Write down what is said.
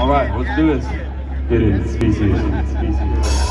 All right, let's do this. It is species. species.